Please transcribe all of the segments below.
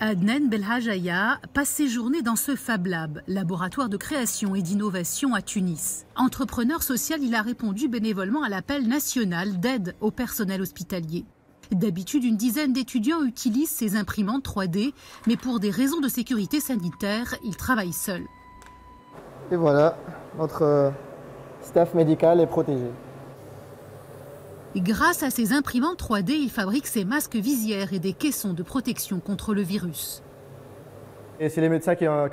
Adnen Belhajaya passe ses journées dans ce Fab Lab, laboratoire de création et d'innovation à Tunis. Entrepreneur social, il a répondu bénévolement à l'appel national d'aide au personnel hospitalier. D'habitude, une dizaine d'étudiants utilisent ces imprimantes 3D, mais pour des raisons de sécurité sanitaire, il travaille seul. Et voilà, notre euh, staff médical est protégé. Grâce à ces imprimantes 3D, il fabrique ses masques visières et des caissons de protection contre le virus. Et c'est les médecins qui ont,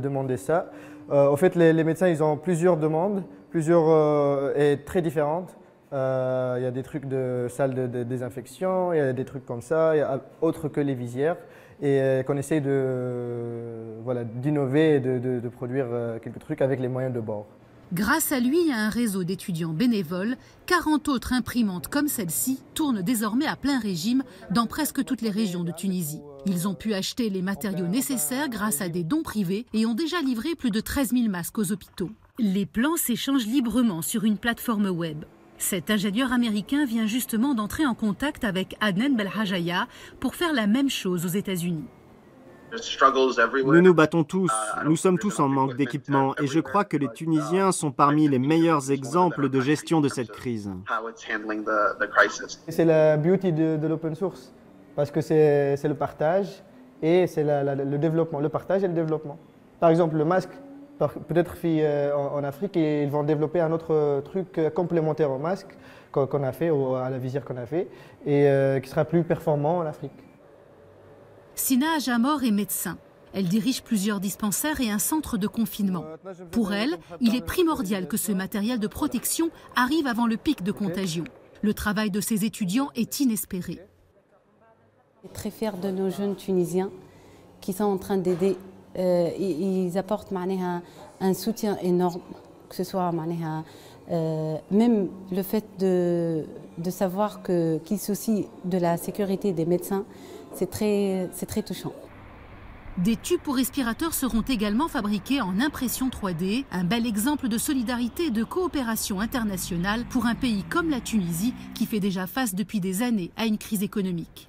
demandé ça. Euh, au fait, les, médecins, ils ont plusieurs demandes, plusieurs euh, et très différentes. Euh, il y a des trucs de salle de, désinfection, il y a des trucs comme ça, autres que les visières. Et qu'on essaye d'innover voilà, et de, de produire quelques trucs avec les moyens de bord. Grâce à lui et à un réseau d'étudiants bénévoles, 40 autres imprimantes comme celle-ci tournent désormais à plein régime dans presque toutes les régions de Tunisie. Ils ont pu acheter les matériaux nécessaires grâce à des dons privés et ont déjà livré plus de 13 000 masques aux hôpitaux. Les plans s'échangent librement sur une plateforme web. Cet ingénieur américain vient justement d'entrer en contact avec Adnan Belhajaya pour faire la même chose aux États-Unis. Nous nous battons tous, uh, nous sommes tous en manque d'équipement et je crois que les Tunisiens sont parmi les meilleurs exemples de gestion de cette crise. C'est la beauty de, l'open source, parce que c'est le partage et c'est le développement, le partage et le développement. Par exemple, le masque, peut-être euh, en, Afrique, ils vont développer un autre truc complémentaire au masque qu'on a fait, à la visière qu'on a fait, et euh, qui sera plus performant en Afrique. Sina Ajamor est médecin. Elle dirige plusieurs dispensaires et un centre de confinement. Pour elle, il est primordial que ce matériel de protection arrive avant le pic de contagion. Le travail de ses étudiants est inespéré. Je suis très fière de nos jeunes Tunisiens qui sont en train d'aider. Euh, ils apportent un soutien énorme, que ce soit euh, même le fait de, savoir qu'ils soucient de la sécurité des médecins, c'est très, touchant. Des tubes pour respirateurs seront également fabriqués en impression 3D, un bel exemple de solidarité et de coopération internationale pour un pays comme la Tunisie qui fait déjà face depuis des années à une crise économique.